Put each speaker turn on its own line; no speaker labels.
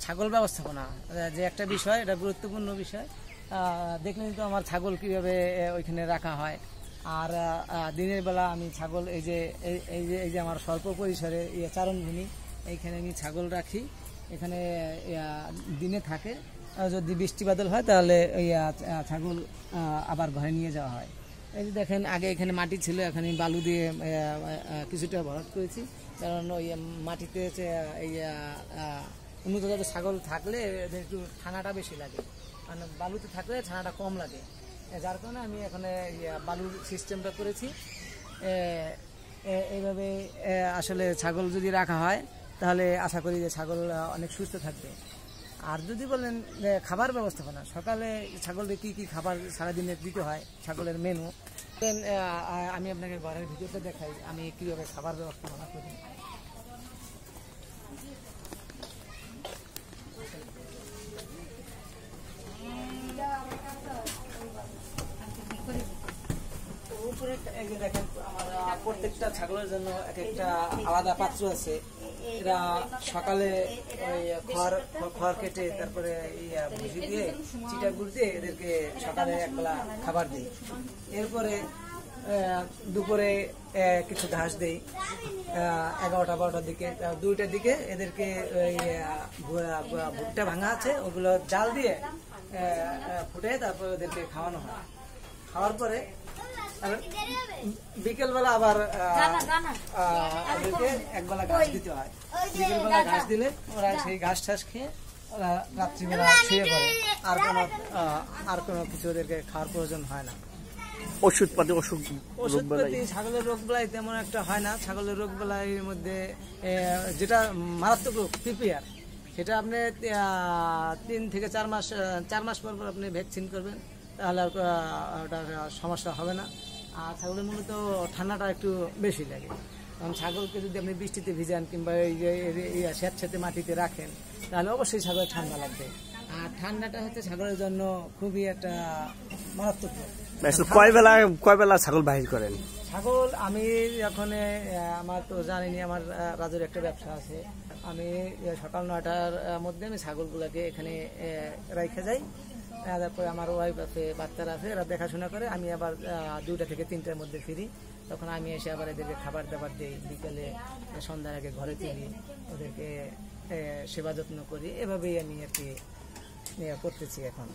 ছাগল ব্যবস্থাপনা যে একটা বিষয়, এটা গুরুত্বপূর্ণ বিষয়। দেখলেন তো আমার ছাগল কীভাবে ওইখানে রাখা হয়। আর দিনের বেলা আমি ছাগল, এই যে, এই- যে, এই যে আমার স্বল্প পরিসরে ইয়ে চারণভূমি, এইখানে আমি ছাগল রাখি। এখানে দিনে থাকে। যদি বৃষ্টি বাদল হয়, তাহলে ছাগল আবার ঘরে নিয়ে যাওয়া হয়। এই যে দেখেন, আগে এখানে মাটি ছিল, এখানে বালু দিয়ে কিছুটা ভরাট করেছি। কারণ ওই মাটিতে এই উন্নত জাতের ছাগল থাকলে এদের একটু ঠান্ডাটা বেশি লাগে। মানে বালুতে থাকলে ঠান্ডাটা কম লাগে। যার কারণে আমি এখানে ইয়া, বালুর সিস্টেমটা করেছি। এইভাবে আসলে ছাগল যদি রাখা হয় তাহলে আশা করি যে ছাগল অনেক সুস্থ থাকবে। আর যদি বলেন খাবার ব্যবস্থাপনা সকালে ছাগলকে কি কি খাবার সারাদিনে দিতে হয় ছাগলের মেনু আমি আপনাকে ঘরের ভিতরটা দেখাই আমি কীভাবে খাবার ব্যবস্থাপনা করি উপরে এই যে দেখেন প্রত্যেকটা ছাগলের জন্য এক একটা আলাদা পাত্র আছে। এরা সকালে ওই খড় খড় কেটে তারপরে ভুসি দিয়ে চিটা গুড় দিয়ে এদেরকে সকালে একবেলা খাবার দিই। এরপরে দুপুরে কিছু ঘাস দেই এগারোটা, বারোটার দিকে দুইটার দিকে এদেরকে ওই ভুট্টা ভাঙা আছে, ওগুলো জাল দিয়ে ফুটে তারপরে ওদেরকে খাওয়ানো হয়। খাওয়ার পরে বিকেলবেলা আবার ওদেরকে একবেলা ঘাস দিতে হয়। বিকেলবেলা ঘাস দিলে ওরা সেই ঘাস টাস খেয়ে ওরা রাত্রিবেলা শুয়ে পড়ে। আর কোনো আর কোনো কিছু ওদেরকে খাওয়ার প্রয়োজন হয় না।
ওষুধ পাতি অসুখ
ওষুধ প্রতি ছাগলের রোগ বেলায় তেমন একটা হয় না। ছাগলের রোগ বেলায় মধ্যে যেটা মারাত্মক রোগ পিপিআর সেটা আপনি তিন থেকে চার মাস চার মাস পর পর আপনি ভ্যাকসিন করবেন। তাহলে আর আহ, সমস্যা হবে না। আর ছাগলের মূলত ঠান্ডাটা একটু বেশি লাগে। কারণ ছাগলকে যদি আপনি বৃষ্টিতে ভিজান কিংবা এই যে স্যাঁতস্যাঁতে মাটিতে রাখেন, তাহলে অবশ্যই ছাগলের ঠান্ডা লাগবে। আর ঠান্ডাটা হচ্ছে ছাগলের জন্য খুবই একটা মারাত্মক
কয় বেলা কয় বেলা ছাগল বাহির করেন?
ছাগল, আমি এখন আমার তো জানিনি, আমার রাজুর একটা ব্যবসা আছে। আমি সকাল নয়টার মধ্যে আমি ছাগলগুলোকে এখানে রেখে যাই। তারপরে আমার ওয়াইফ আছে, বাচ্চারা আছে, এরা দেখাশোনা করে, আমি আবার দুইটা থেকে তিনটার মধ্যে ফিরি। তখন আমি এসে আবার এদেরকে খাবার দাবার দিই। বিকেলে সন্ধ্যার আগে ঘরে তুলি ওদেরকে সেবা যত্ন করি। এভাবেই আমি আর কি করতেছি এখন।